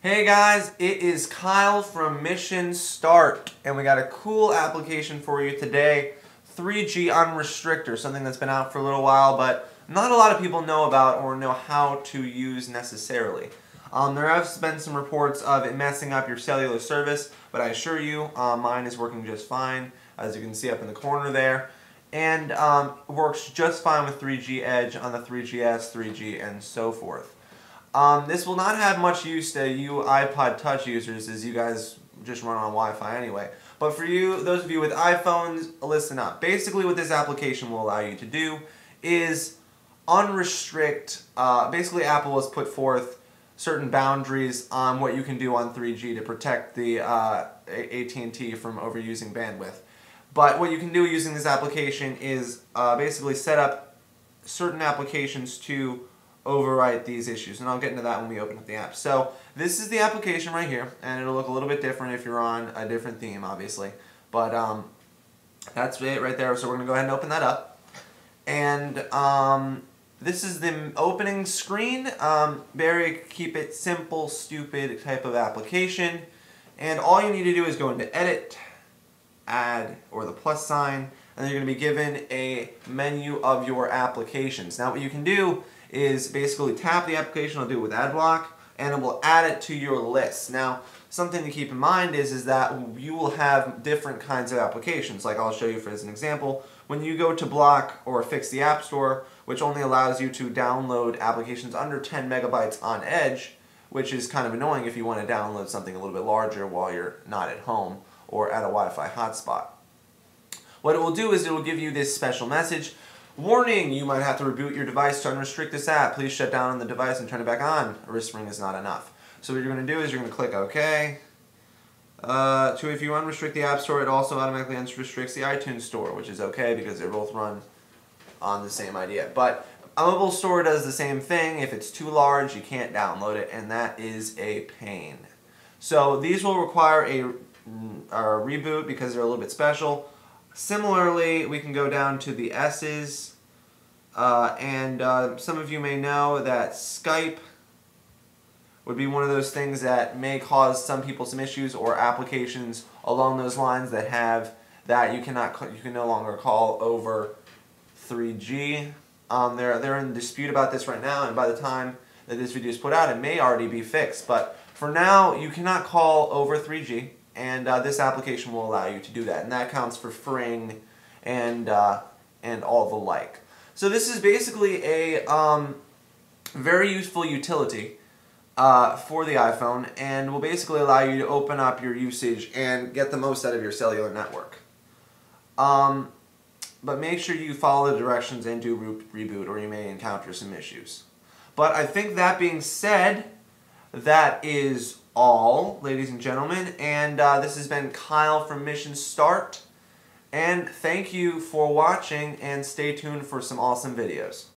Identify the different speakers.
Speaker 1: Hey guys, it is Kyle from Mission Start, and we got a cool application for you today. 3G Unrestrictor, something that's been out for a little while, but not a lot of people know about or know how to use necessarily. Um, there have been some reports of it messing up your cellular service, but I assure you, uh, mine is working just fine, as you can see up in the corner there, and um, works just fine with 3G Edge on the 3GS, 3G, and so forth. Um, this will not have much use to you iPod Touch users as you guys just run on Wi-Fi anyway. But for you, those of you with iPhones, listen up. Basically what this application will allow you to do is unrestrict, uh, basically Apple has put forth certain boundaries on what you can do on 3G to protect the uh, AT&T from overusing bandwidth. But what you can do using this application is uh, basically set up certain applications to overwrite these issues. And I'll get into that when we open up the app. So this is the application right here, and it'll look a little bit different if you're on a different theme, obviously. But um, that's it right there. So we're going to go ahead and open that up. And um, this is the opening screen. Um, very keep it simple, stupid type of application. And all you need to do is go into Edit, Add, or the plus sign, and you're going to be given a menu of your applications. Now what you can do is basically tap the application, I'll do it with AdBlock, and it will add it to your list. Now, something to keep in mind is, is that you will have different kinds of applications. Like I'll show you for as an example, when you go to block or fix the App Store, which only allows you to download applications under 10 megabytes on Edge, which is kind of annoying if you want to download something a little bit larger while you're not at home or at a Wi-Fi hotspot. What it will do is it will give you this special message Warning, you might have to reboot your device to unrestrict this app. Please shut down the device and turn it back on. A respring is not enough. So what you're going to do is you're going to click OK. Uh, to if you unrestrict the App Store, it also automatically unrestricts the iTunes Store, which is okay because they're both run on the same idea. But a mobile store does the same thing. If it's too large, you can't download it, and that is a pain. So these will require a, a reboot because they're a little bit special. Similarly, we can go down to the S's, uh, and uh, some of you may know that Skype would be one of those things that may cause some people some issues or applications along those lines that have that you cannot you can no longer call over 3G. Um, they're they're in dispute about this right now, and by the time that this video is put out, it may already be fixed. But for now, you cannot call over 3G and uh, this application will allow you to do that and that counts for Fring and uh, and all the like. So this is basically a um, very useful utility uh, for the iPhone and will basically allow you to open up your usage and get the most out of your cellular network. Um, but make sure you follow the directions and do reboot or you may encounter some issues. But I think that being said that is all, ladies and gentlemen. And uh, this has been Kyle from Mission Start. And thank you for watching and stay tuned for some awesome videos.